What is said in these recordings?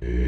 Yeah.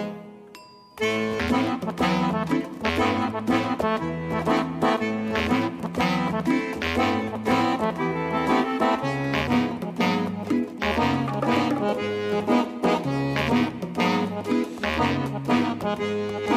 Música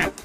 是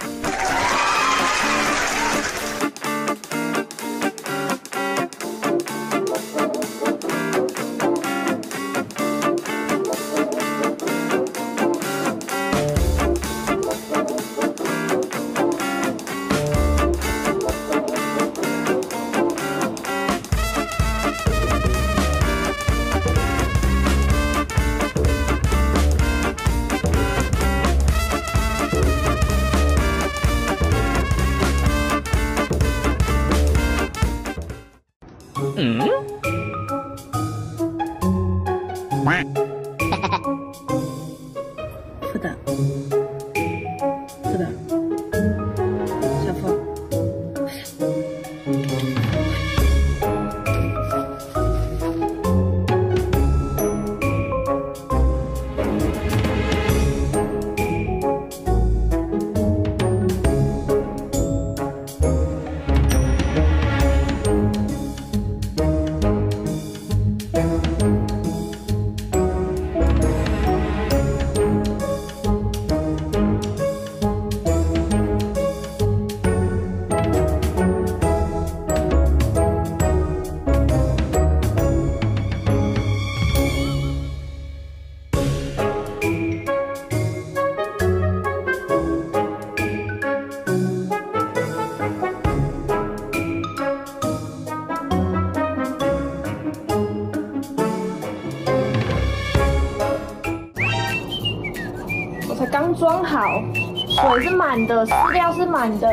装好，水是满的，饲料是满的。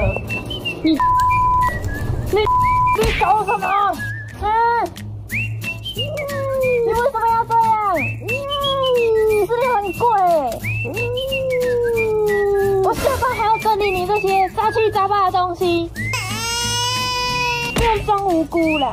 你你你搞什么？嗯，你为什么要这样？饲料很贵，我下班还要整理你这些杂七杂八的东西，不要装无辜了。